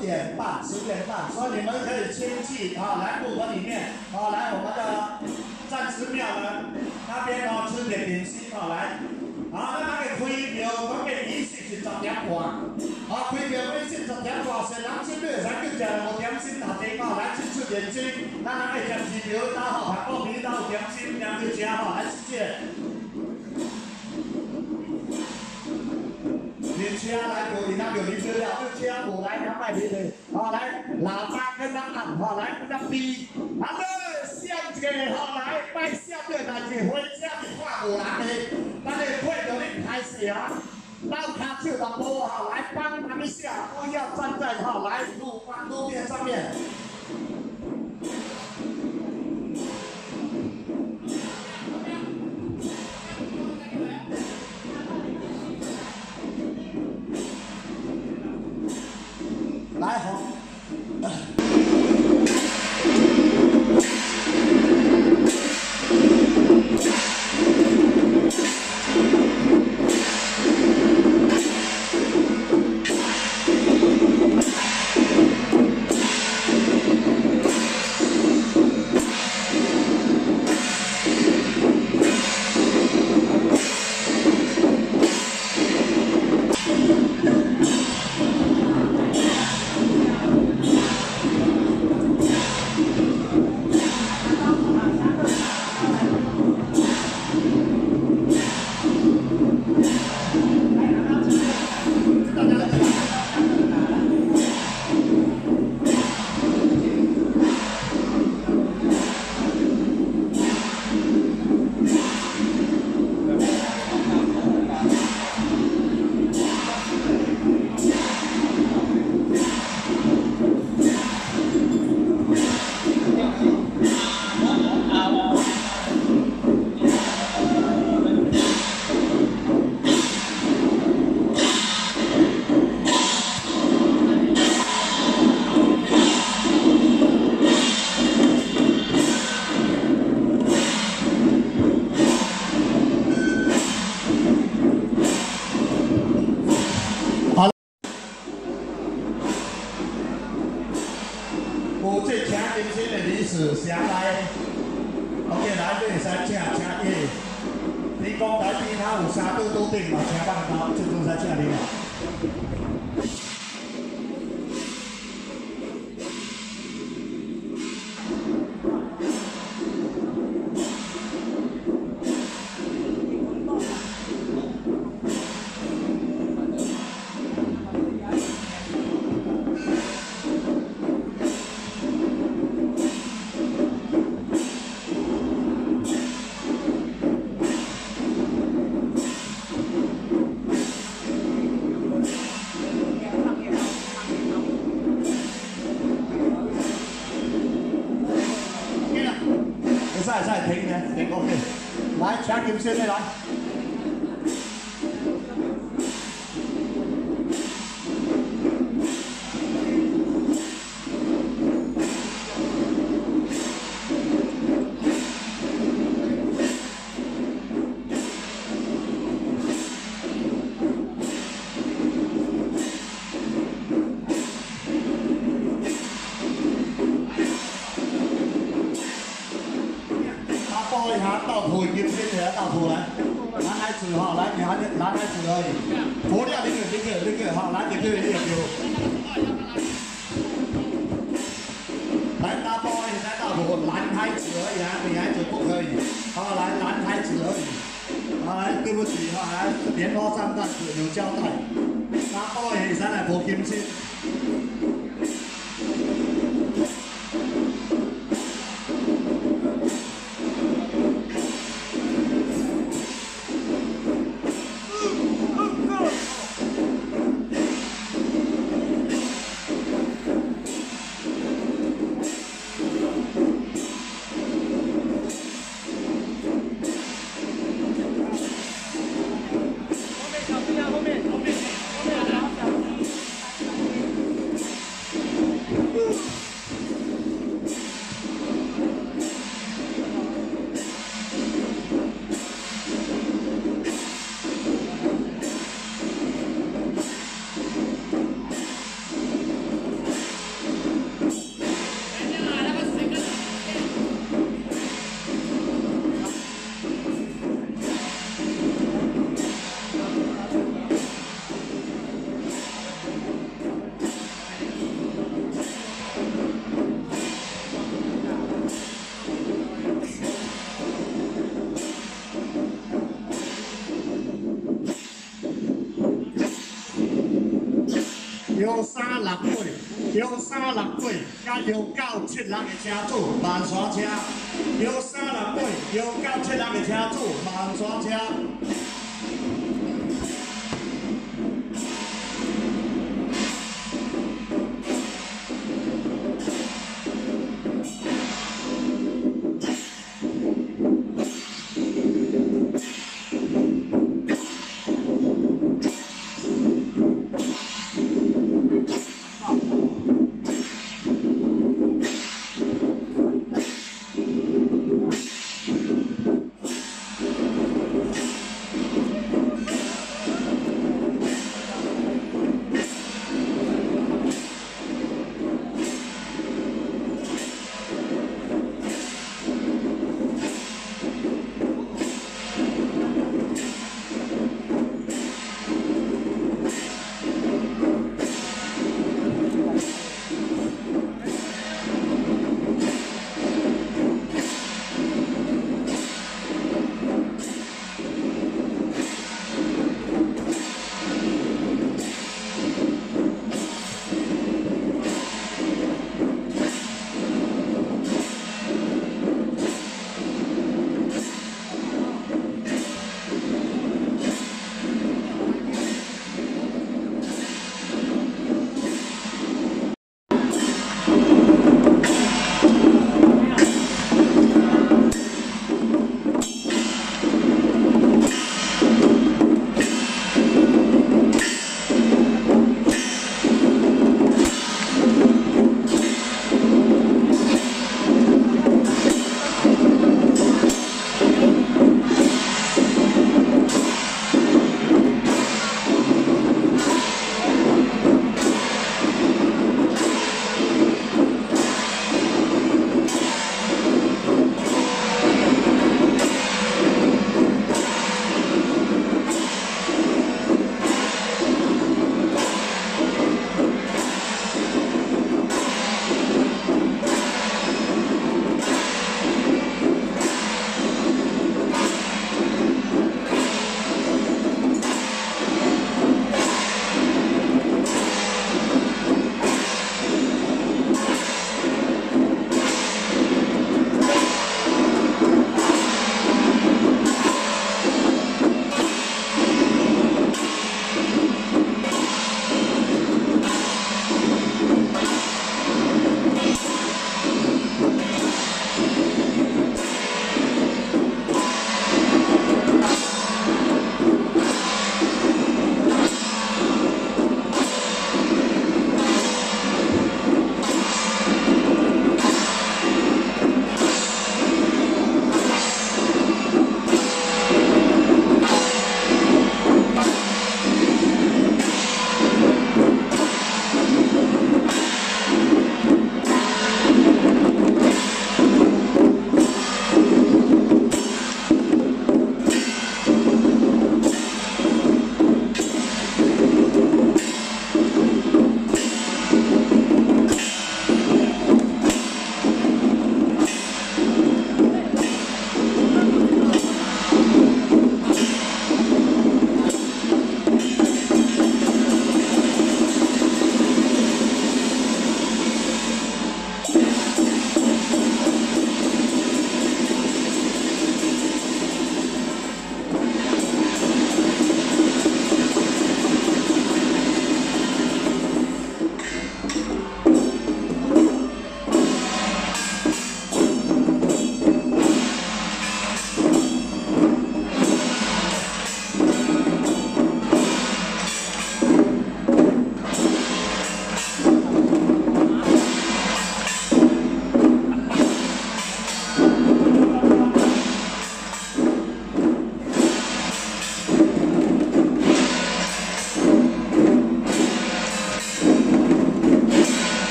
点半，十点半，所以你们可以先去啊，来部门里面啊，来我们的战士庙门那边哦，吃点点心哦，来。啊，咱个开庙，我个仪式是十点半。啊，开庙仪式十点半，先人先你会使去食五点心头茶嘛，来去出点心。咱人个食寺庙搭吼，排骨皮搭有点心，两去食吼，来谢谢。你车来过，你那有你车了，你车无来，咱卖你去。好，来喇叭跟他按，好来跟他比。好嘞，响一个，好来，摆响个，但是回家是看无人的，咱个配着你开始啊。老卡手都无好，来帮他们下，不要站在好来路路面上面。来好。人的车主，万山车，幺三六八幺九七人的车主，万山车。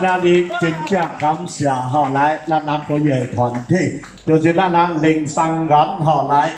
咱今仔日真正感谢吼，来咱南国乐团体，就是咱人林三元吼来。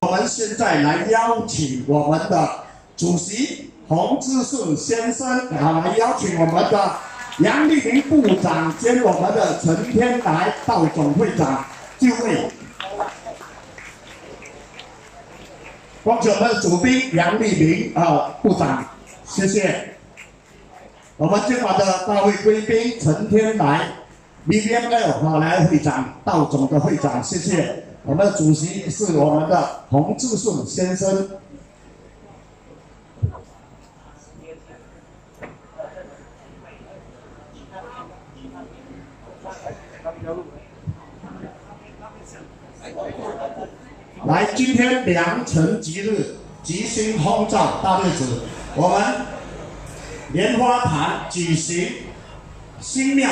我们现在来邀请我们的主席洪志顺先生啊，来邀请我们的杨丽萍部长兼我们的陈天来道总会长就位。恭喜我们的主宾杨丽萍啊部长，谢谢。我们今晚的大会贵宾陈天来 B B M L 好来会长道总的会长，谢谢。我们的主席是我们的洪志顺先生。来，今天良辰吉日，吉星轰照大日子，我们莲花潭举行新庙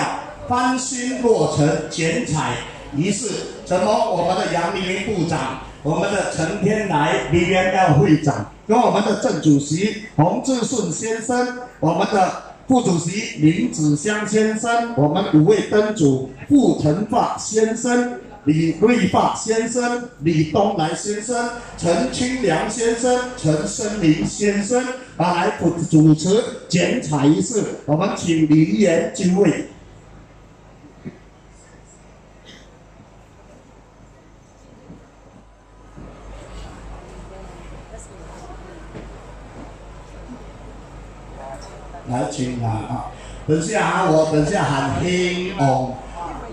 翻新落成剪彩。仪式，承蒙我们的杨黎明部长、我们的陈天来 B B L 会长，跟我们的郑主席洪志顺先生，我们的副主席林子香先生，我们五位灯主傅成发先生、李瑞发先生、李东来先生、陈清良先生、陈生林先生，啊，来主主持剪彩仪式，我们请李岩就位。来请啊啊！等下啊，我等下喊听哦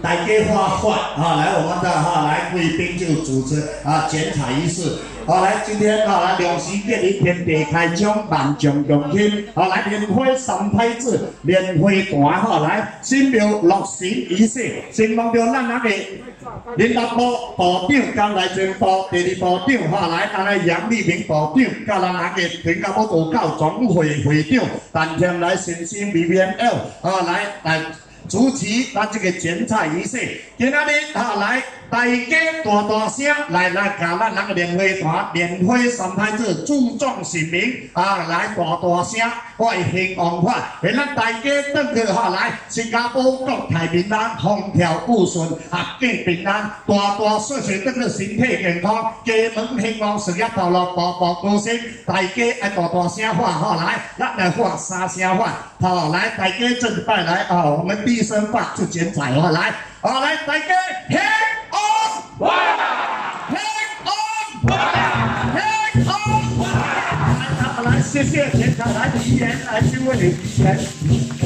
大家发发啊！来我们的哈，来贵宾就主持啊剪彩仪式。好，来今天啊，来两时建立天地开张，万众共听。好，来莲花三太子，莲花团哈，来新庙落成仪式，希望着咱那个领导部部长刚来宣布，第二部长哈来，咱个杨丽萍部长，甲咱那个天家部道教总会会长，当天来新兴 B B M L 啊，来来。主持咱这个剪彩仪式，今仔日啊来大家大大声来来，甲咱那个莲花团、莲花三太子注重姓名啊，来大大声，我会希望看，让咱大家等去哈来，新加坡国泰民安，风调雨顺，合家平安，大大岁岁等去身体健康，家门兴旺，事业道路步步高升，大家爱大大声喊哈来，咱来喊三声喊，好来大家这一拜来啊，我们低。声发就剪彩了，来，好来，大家谢谢全场来留言，来去问留言。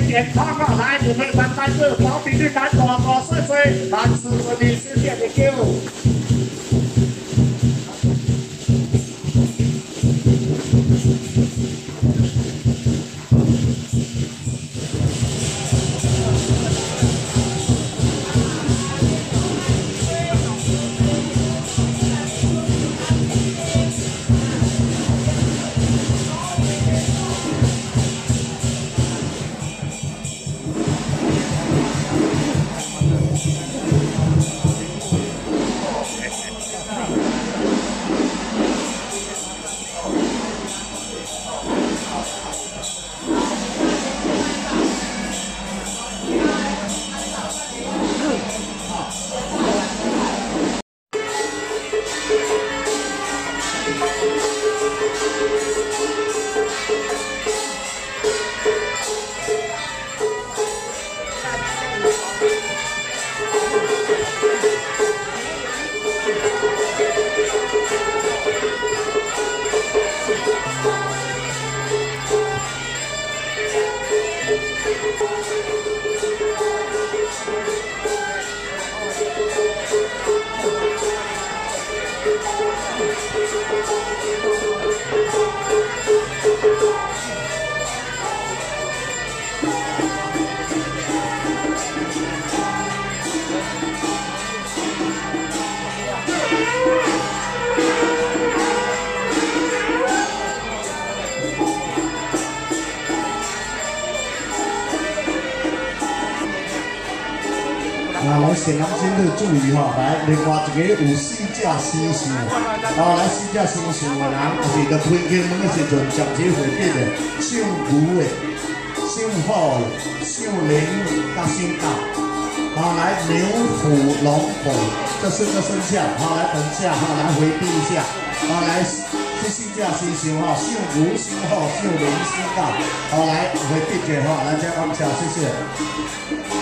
健康啊！来，你们三三四，保比率男多多岁岁，男士女士点的九。另外一个有四只星星，啊，来四只星星的人，就是在推开门的时阵，接这会变的，姓吴的、姓浩的、姓林、甲姓高，啊，来牛虎龙虎这四个生肖，啊，来等下，啊，来回避一下，啊，来这四只星星哈，姓吴、姓浩、姓林、姓高，啊，来回避一下哈，来再按下，谢谢。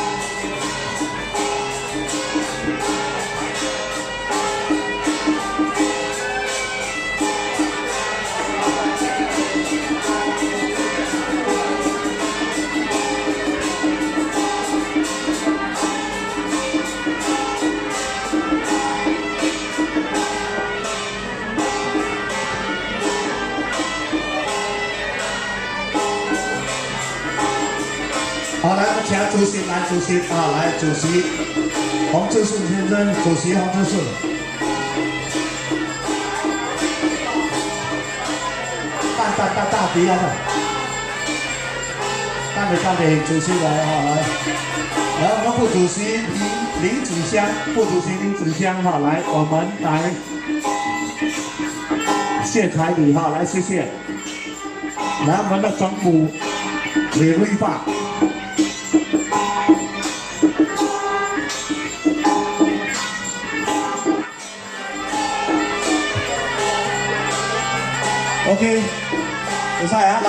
主席男主席啊，来主席黄志顺先生，主席黄志顺，大大大大敌啊！大的大的主席来哈来，来我们副主席林林子香，副主席林子香哈来，我们来谢彩礼哈来谢谢，来我们的总部李瑞发。ok. Được sai á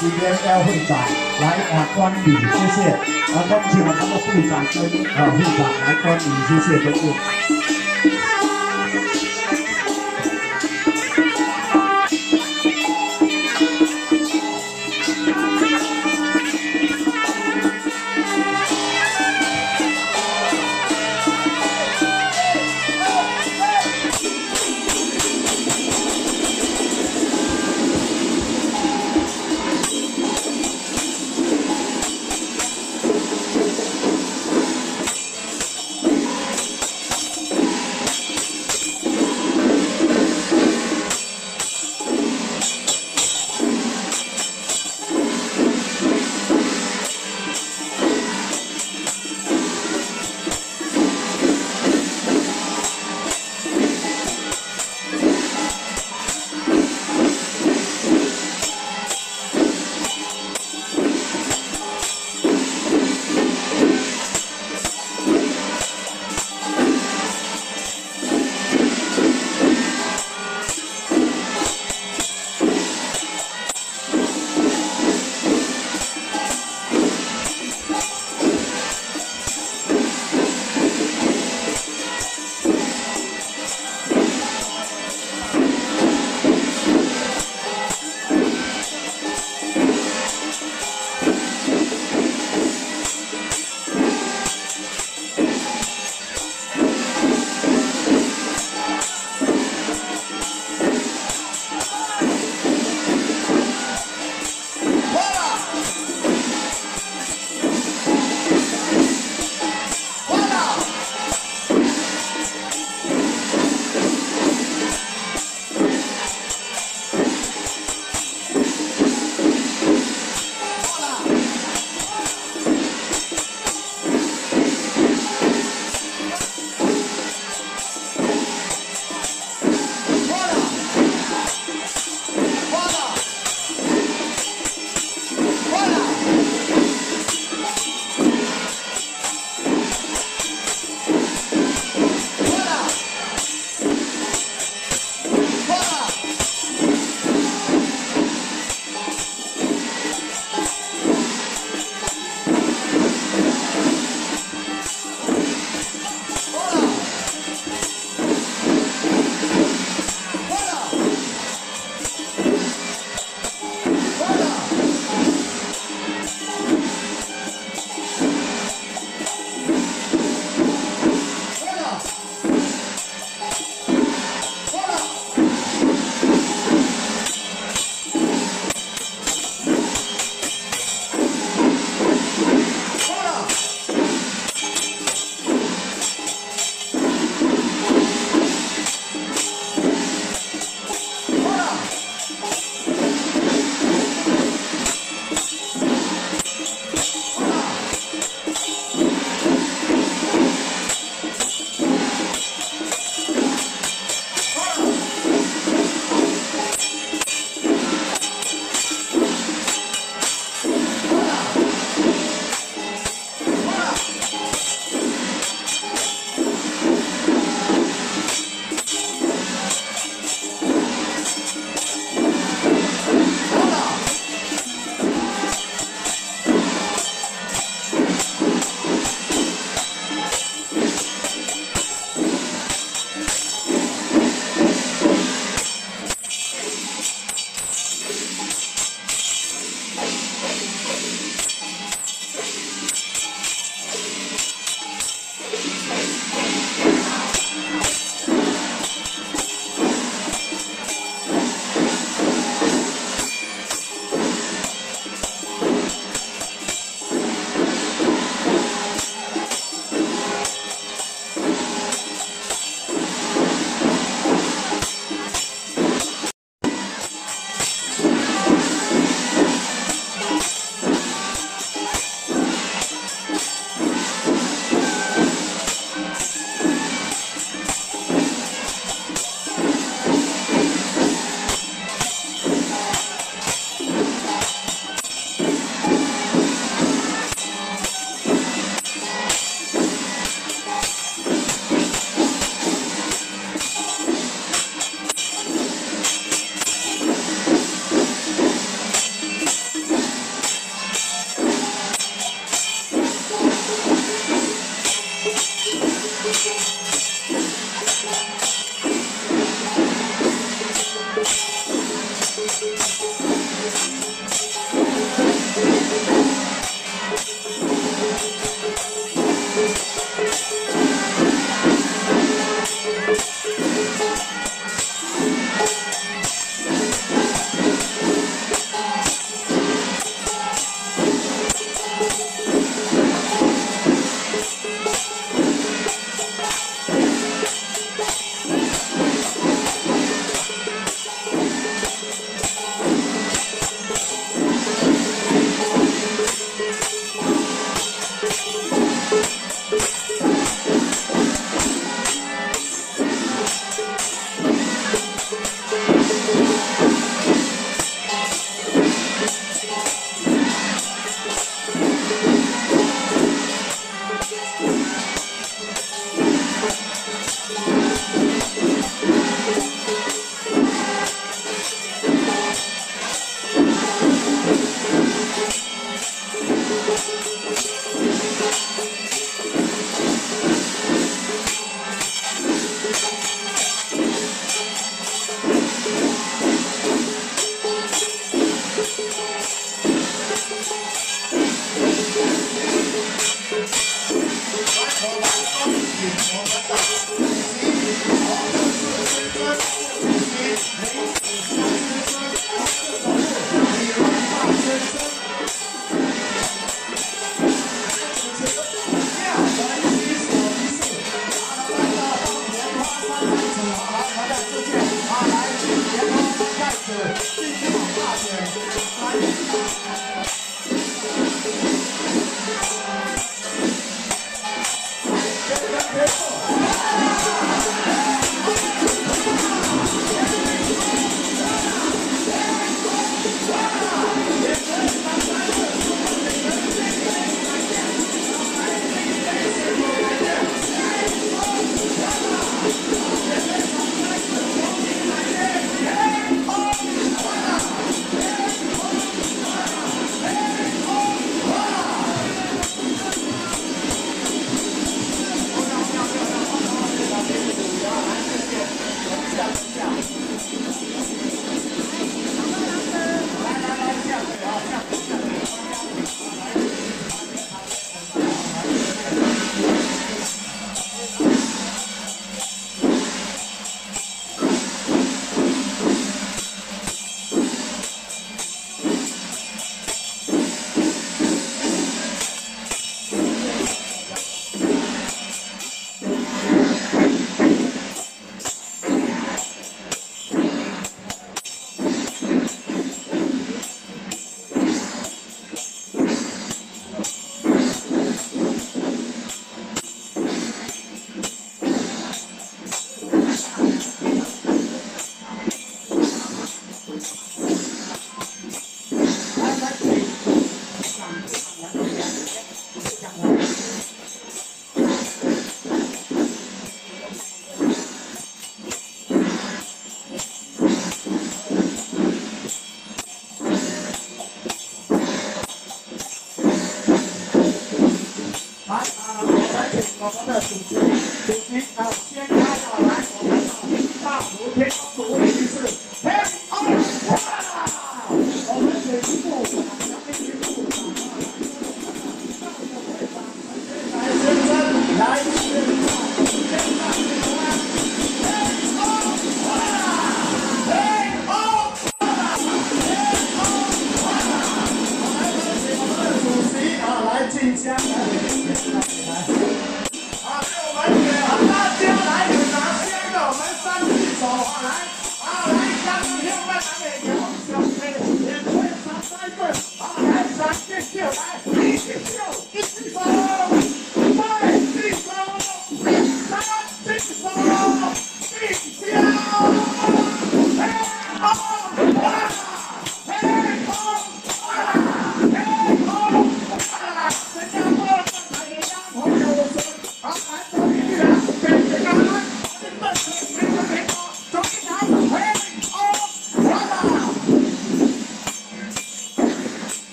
今天要会长来啊观礼，谢谢啊，恭喜我们的会长跟啊会长来观礼，谢谢各位。